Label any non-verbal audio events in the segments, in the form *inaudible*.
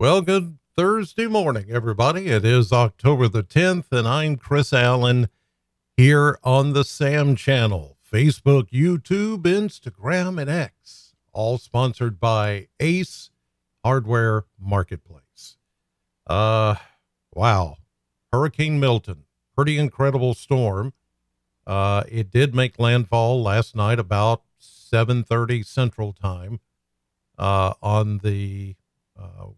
Well, good Thursday morning, everybody. It is October the 10th, and I'm Chris Allen here on the SAM channel Facebook, YouTube, Instagram, and X, all sponsored by Ace Hardware Marketplace. Uh, wow. Hurricane Milton, pretty incredible storm. Uh, it did make landfall last night about 7:30 Central Time uh, on the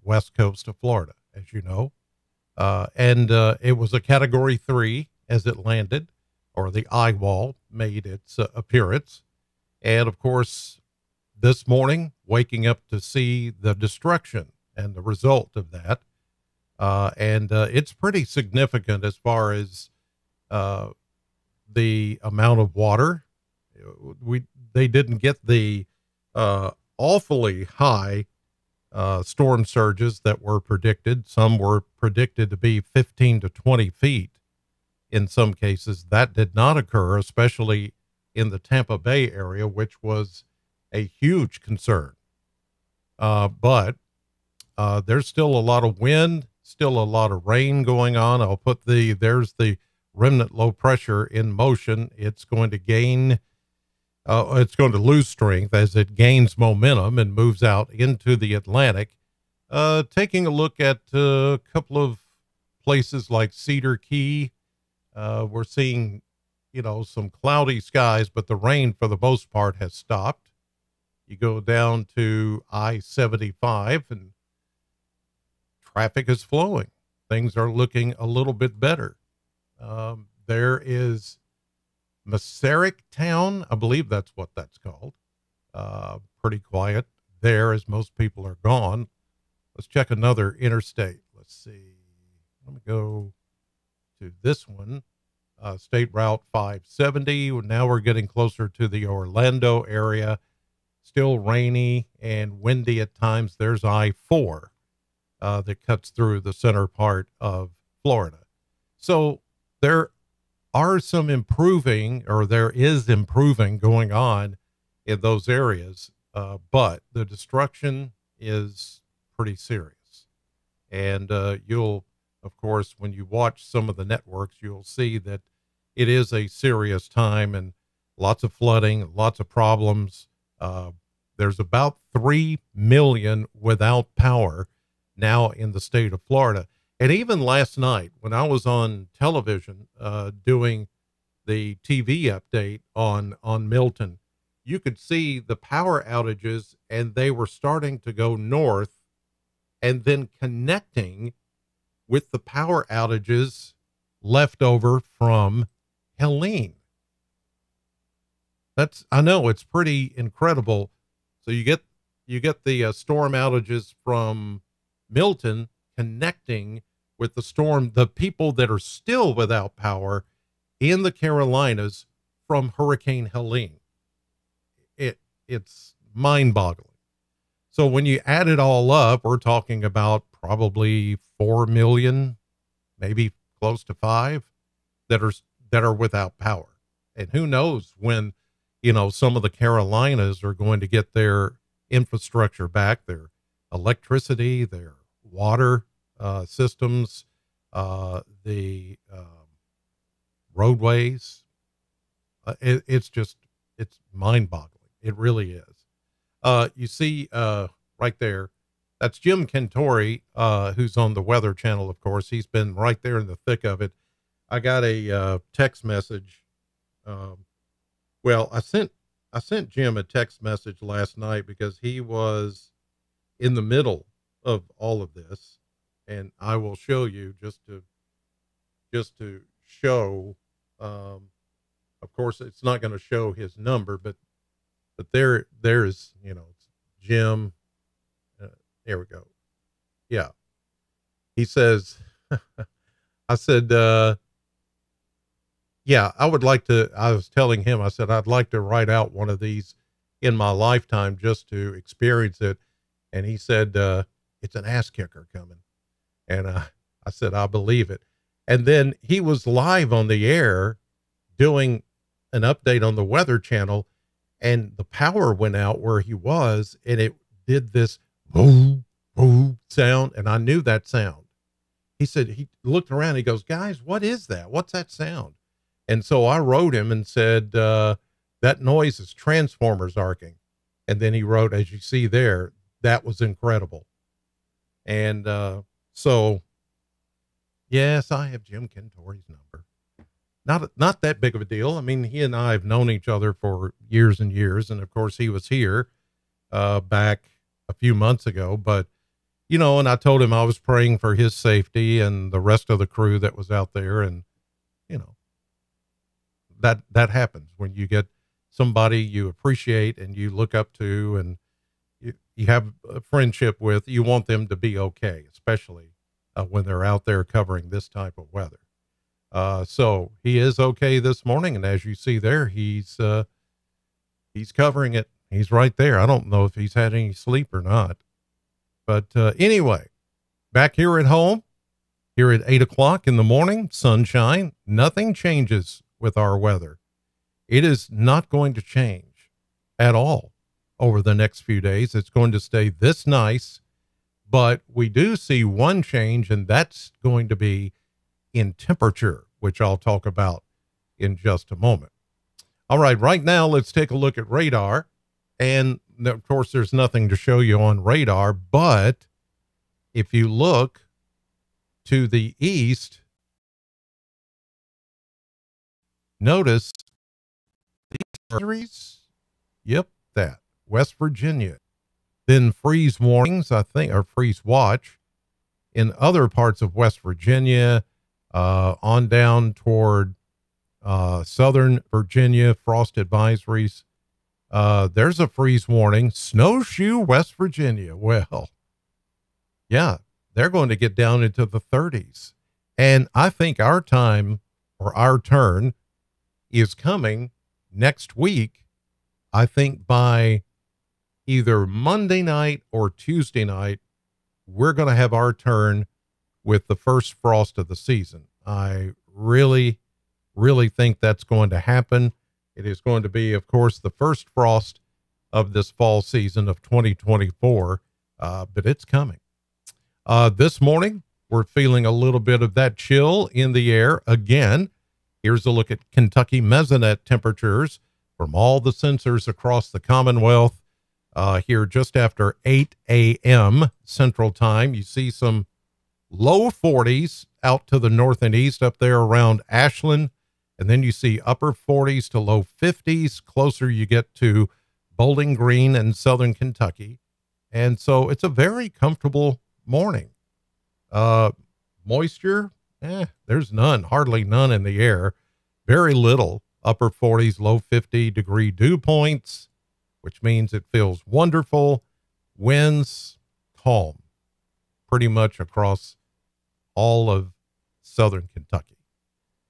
west coast of Florida, as you know. Uh, and uh, it was a category three as it landed, or the eye wall made its uh, appearance. And of course, this morning, waking up to see the destruction and the result of that. Uh, and uh, it's pretty significant as far as the amount of water. We they didn't get the awfully high uh, storm surges that were predicted. Some were predicted to be 15 to 20 feet in some cases. That did not occur, especially in the Tampa Bay area, which was a huge concern. Uh, but uh, there's still a lot of wind, still a lot of rain going on. I'll put the, there's the remnant low pressure in motion. It's going to gain uh, it's going to lose strength as it gains momentum and moves out into the Atlantic. Uh, taking a look at uh, a couple of places like Cedar Key, uh, we're seeing, you know, some cloudy skies, but the rain for the most part has stopped. You go down to I 75 and traffic is flowing. Things are looking a little bit better. Um, there is Massaryk Town. I believe that's what that's called. Uh, pretty quiet there as most people are gone. Let's check another interstate. Let's see. Let me go to this one. Uh, State Route 570. Now we're getting closer to the Orlando area. Still rainy and windy at times. There's I 4 uh, that cuts through the center part of Florida. So there are some improving, or there is improving going on in those areas, uh, but the destruction is pretty serious. And uh, you'll, of course, when you watch some of the networks, you'll see that it is a serious time and lots of flooding, lots of problems. Uh, there's about 3 million without power now in the state of Florida. And even last night, when I was on television uh, doing the TV update on on Milton, you could see the power outages, and they were starting to go north, and then connecting with the power outages left over from Helene. That's I know it's pretty incredible. So you get you get the uh, storm outages from Milton connecting with the storm, the people that are still without power in the Carolinas from Hurricane Helene. It it's mind-boggling. So when you add it all up, we're talking about probably 4 million, maybe close to 5 that are that are without power. And who knows when, you know, some of the Carolinas are going to get their infrastructure back, their electricity, their water, uh, systems, uh, the um, roadways. Uh, it, it's just it's mind boggling. It really is. Uh, you see uh, right there, that's Jim Cantore, who's on the Weather Channel. Of course, he's been right there in the thick of it. I got a text message. Um, well, I sent I sent Jim a text message last night because he was in the middle of all of this and I will show you just to just to show. Um, of course, it's not going to show his number, but but there there's you know Jim. Uh, there we go. Yeah, he says. *laughs* I said, uh, yeah, I would like to. I was telling him, I said, I'd like to write out one of these in my lifetime just to experience it. And he said, uh, it's an ass kicker coming. And uh, I said, I believe it. And then he was live on the air doing an update on the Weather Channel, and the power went out where he was, and it did this boom, boom sound, and I knew that sound. He said he looked around. He goes, "Guys, what is that? What's that sound?" And so I wrote him and said, uh, "That noise is transformers arcing." And then he wrote, as you see there, that was incredible. And uh, so, yes, I have Jim Cantore's number. Not not that big of a deal. I mean, he and I have known each other for years and years, and of course, he was here uh, back a few months ago. But you know, and I told him I was praying for his safety and the rest of the crew that was out there, and you know, that that happens when you get somebody you appreciate and you look up to, and you, you have a friendship with. You want them to be okay, especially uh, when they're out there covering this type of weather. Uh, so he is okay this morning, and as you see there, he's uh, he's covering it. He's right there. I don't know if he's had any sleep or not, but uh, anyway, back here at home, here at eight o'clock in the morning, sunshine. Nothing changes with our weather. It is not going to change at all over the next few days. It's going to stay this nice, but we do see one change, and that's going to be in temperature, which I'll talk about in just a moment. All right, right now, let's take a look at radar. And of course, there's nothing to show you on radar, but if you look to the east, notice these series. Yep, that West Virginia. Then freeze warnings, I think, or freeze watch in other parts of West Virginia, uh, on down toward uh, Southern Virginia, frost advisories. Uh, there's a freeze warning. Snowshoe, West Virginia. Well, yeah, they're going to get down into the 30s. And I think our time or our turn is coming next week. I think by either Monday night or Tuesday night, we're going to have our turn with the first frost of the season. I really, really think that's going to happen. It is going to be, of course, the first frost of this fall season of 2024, uh, but it's coming. Uh, this morning, we're feeling a little bit of that chill in the air again. Here's a look at Kentucky mesonet temperatures from all the sensors across the Commonwealth. Uh, here just after 8 a.m. Central Time, you see some low 40s out to the north and east up there around Ashland. And then you see upper 40s to low 50s closer you get to Bowling Green and southern Kentucky. And so it's a very comfortable morning. Uh, moisture, eh, there's none, hardly none in the air. Very little, upper 40s, low 50 degree dew points, which means it feels wonderful. Winds calm pretty much across all of southern Kentucky.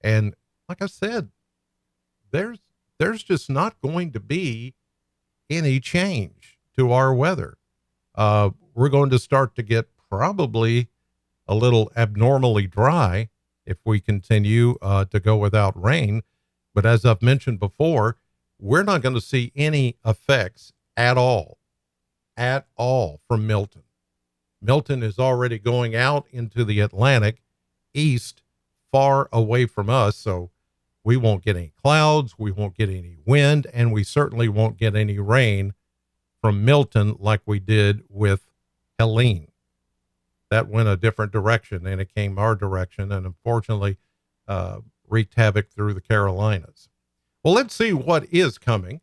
And like I said, there's there's just not going to be any change to our weather. Uh, we're going to start to get probably a little abnormally dry if we continue uh, to go without rain. But as I've mentioned before, we're not going to see any effects at all, at all from Milton. Milton is already going out into the Atlantic east, far away from us. So we won't get any clouds, we won't get any wind, and we certainly won't get any rain from Milton like we did with Helene. That went a different direction and it came our direction, and unfortunately, uh, wreaked havoc through the Carolinas. Well, let's see what is coming.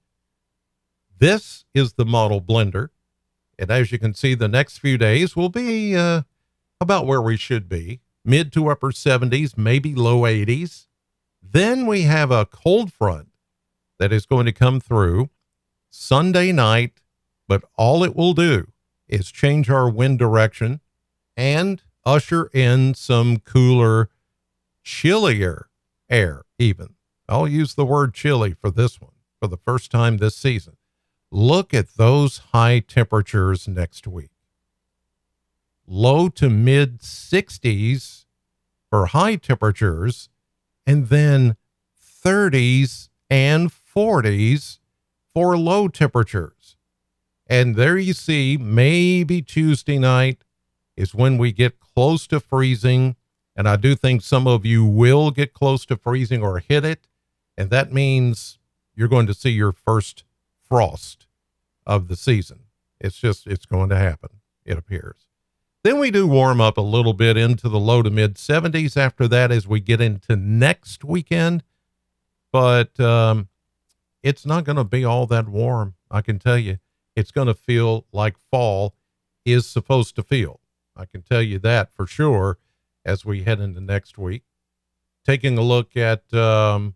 This is the model blender. And as you can see, the next few days will be uh, about where we should be mid to upper 70s, maybe low 80s. Then we have a cold front that is going to come through Sunday night, but all it will do is change our wind direction and usher in some cooler, chillier air, even. I'll use the word chilly for this one for the first time this season. Look at those high temperatures next week. Low to mid 60s for high temperatures, and then 30s and 40s for low temperatures. And there you see, maybe Tuesday night, is when we get close to freezing. And I do think some of you will get close to freezing or hit it. And that means you're going to see your first frost of the season. It's just, it's going to happen, it appears. Then we do warm up a little bit into the low to mid 70s after that as we get into next weekend. But um, it's not going to be all that warm. I can tell you, it's going to feel like fall is supposed to feel. I can tell you that for sure as we head into next week. Taking a look at um,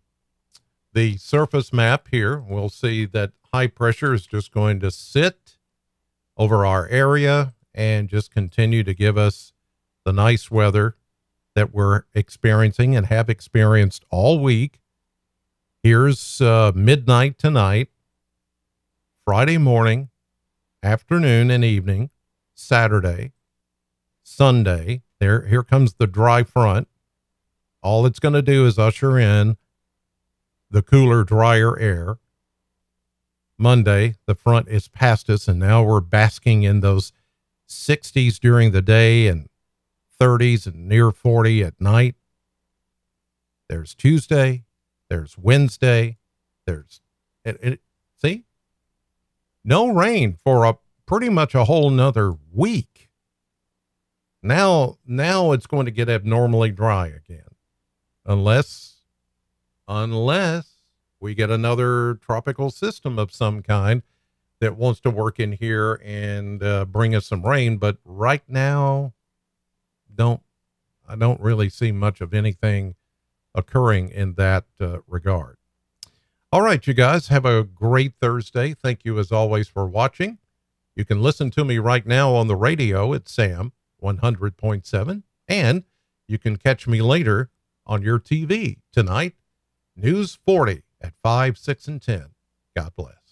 the surface map here, we'll see that high pressure is just going to sit over our area and just continue to give us the nice weather that we're experiencing and have experienced all week. Here's uh, midnight tonight, Friday morning, afternoon, and evening, Saturday, Sunday. There, here comes the dry front. All it's going to do is usher in the cooler, drier air. Monday, the front is past us, and now we're basking in those 60s during the day and 30s and near 40 at night. There's Tuesday, there's Wednesday, there's it, it, see no rain for a pretty much a whole nother week. Now, now it's going to get abnormally dry again, unless, unless we get another tropical system of some kind that wants to work in here and uh, bring us some rain. But right now, don't I don't really see much of anything occurring in that uh, regard. All right, you guys have a great Thursday. Thank you as always for watching. You can listen to me right now on the radio at SAM 100.7, and you can catch me later on your TV tonight, News 40 at 5, 6, and 10. God bless.